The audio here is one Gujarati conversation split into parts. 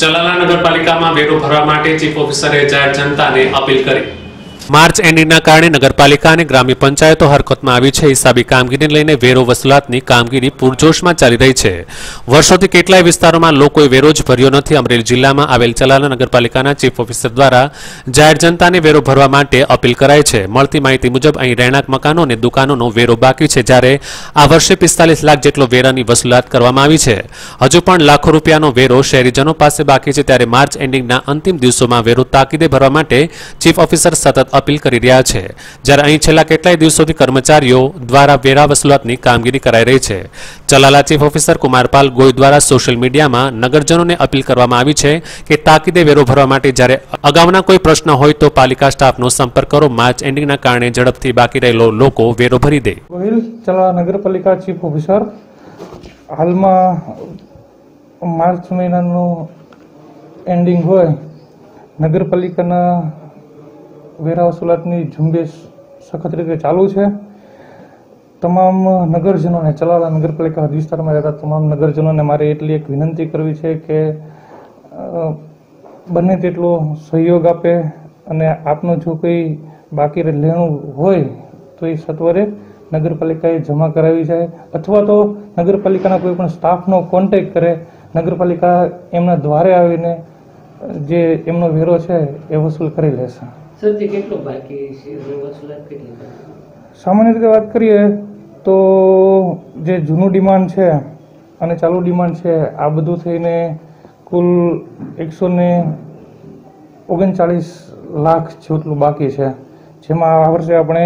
ચલાલા નગરપાલિકામાં વેરો ભરવા માટે ચીફ ઓફિસરે જાહેર જનતાને અપીલ કરી. માર્ચ એન્ડિંગના કારણે નગરપાલિકા અને ગ્રામ્ય પંચાયતો હરકતમાં આવી છે. હિસાબી કામગીરીને લઈને વેરો વસૂલાતની કામગીરી પૂરજોશમાં ચાલી રહી છે. વર્ષોથી કેટલાય વિસ્તારોમાં લોકોએ વેરો જ ભર્યો નથી. અમરેલી જિલ્લામાં આવેલ ચલાલા નગરપાલિકાના ચીફ ઓફિસર દ્વારા જાહેર જનતાને વેરો ભરવા માટે અપીલ કરાઈ છે. મળતી માહિતી મુજબ અહીં રહેણાંક મકાનો અને દુકાનોનો વેરો બાકી છે. જ્યારે આ વર્ષે પિસ્તાલીસ લાખ જેટલો વેરાની વસૂલાત કરવામાં આવી છે. હજુ પણ લાખો રૂપિયાનો વેરો શહેરીજનો પાસે બાકી છે. ત્યારે માર્ચ એન્ડિંગના અંતિમ દિવસોમાં વેરો તાકીદે ભરવા માટે ચીફ ઓફિસર સતત અપીલ કરી રહ્યા છે. જ્યારે અહીં છેલ્લા કેટલાય દિવસોથી કર્મચારીઓ દ્વારા વેરા વસૂલાતની કામગીરી કરાઈ રહી છે. ચલાલા ચીફ ઓફિસર કુમારપાલ ગોય દ્વારા સોશિયલ મીડિયામાં નગરજનોને અપીલ કરવામાં આવી છે કે તાકીદે વેરો ભરવા માટે જ્યારે અગાઉના કોઈ પ્રશ્ન હોય તો પાલિકા સ્ટાફનો સંપર્ક કરો. માર્ચ એન્ડિંગના કારણે ઝડપથી બાકી રહેલો લોકો વેરો ભરી દે. ગોહિલ ચલા નગરપાલિકા ચીફ ઓફિસર, હાલમાં માર્ચ મહિનાનું એન્ડિંગ હોય, નગરપાલિકાના વેરા વસૂલાતની ઝુંબેશ સખત રીતે ચાલુ છે. તમામ નગરજનોને, ચલાલા નગરપાલિકા હદ વિસ્તારમાં રહેતા તમામ નગરજનોને મારે એટલી એક વિનંતી કરવી છે કે બને તેટલો સહયોગ આપે અને આપનું જો કંઈ બાકી લેણું હોય તો એ સત્વરે નગરપાલિકાએ જમા કરાવી જાય. અથવા તો નગરપાલિકાના કોઈ પણ સ્ટાફનો કોન્ટેક કરે. નગરપાલિકા એમના દ્વારે આવીને જે એમનો વેરો છે એ વસૂલ કરી લેશે. સામાન્ય રીતે વાત કરીએ તો જે જૂનું ડિમાન્ડ છે અને ચાલુ ડિમાન્ડ છે, આ બધું થઈને કુલ એકસો ને ઓગણચાળીસ લાખ જેટલું બાકી છે. જેમાં આ વર્ષે આપણે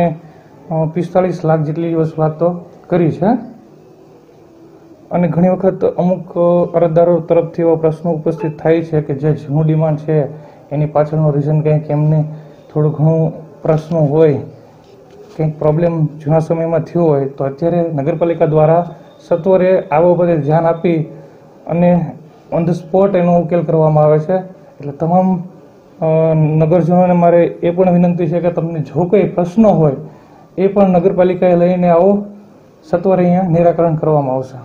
પિસ્તાળીસ લાખ જેટલી વસૂલાત તો કરી છે. અને ઘણી વખત અમુક અરજદારો તરફથી એવા પ્રશ્નો ઉપસ્થિત થાય છે કે જે જૂનું ડિમાન્ડ છે, એની પાછળનું રીઝન કંઈક એમને થોડું ઘણું પ્રશ્નો હોય, કંઈક પ્રોબ્લેમ જૂના સમયમાં થયો હોય, તો અત્યારે નગરપાલિકા દ્વારા સત્વરે આ બાબતે ધ્યાન આપી અને ઓન ધ સ્પોટ એનો ઉકેલ કરવામાં આવે છે એટલે તમામ નગરજનોને મારે એ પણ વિનંતી છે કે તમને જો કંઈ પ્રશ્નો હોય, એ પણ નગરપાલિકાએ લઈને આવો સત્વરે અહીંયા નિરાકરણ કરવામાં આવશે.